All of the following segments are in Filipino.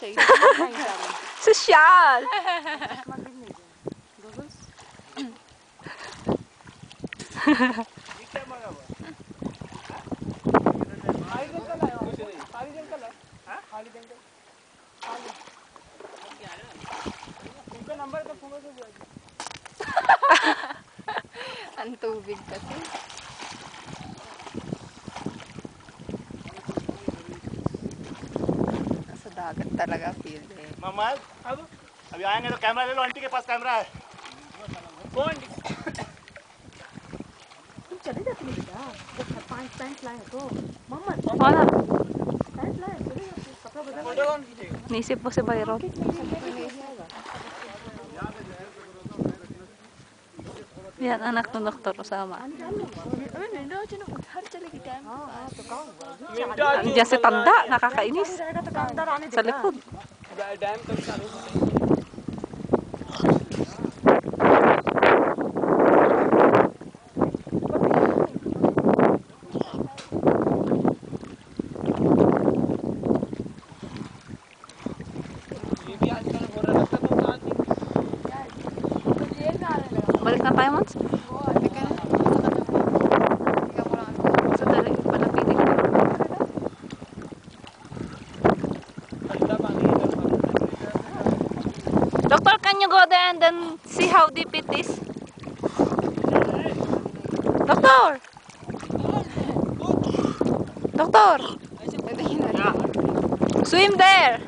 vocês. Vocês chiaram. Antes de ouvir, tá assim? था लगा फील में मामा अब अभी आएँगे तो कैमरा ले लो आंटी के पास कैमरा है। कौन? तुम चले जाते नहीं बेटा पाँच पैंट लाए तो। मामा मामा पैंट लाए चले जाते कपड़ा बदल फ़ोटो नहीं से हाँ। से भाई रहो। यार انا तो नख्तर انا انا Diyan si nak kakak ini likod. Balik na tayo, Mons? Doctor, can you go there and then see how deep it is? Doctor! Doctor! Swim there!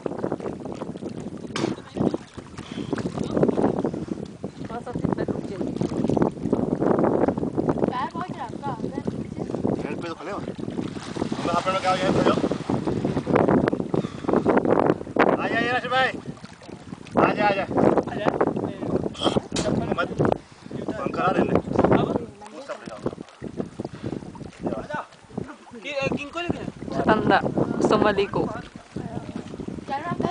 Help me, look at him. I'm going to go get him. आजा आजा आजा चप्पल मत पंखा ले ले अब वो सब ले जाओ आजा किनको लेके tanda sa mali ko. Sarap.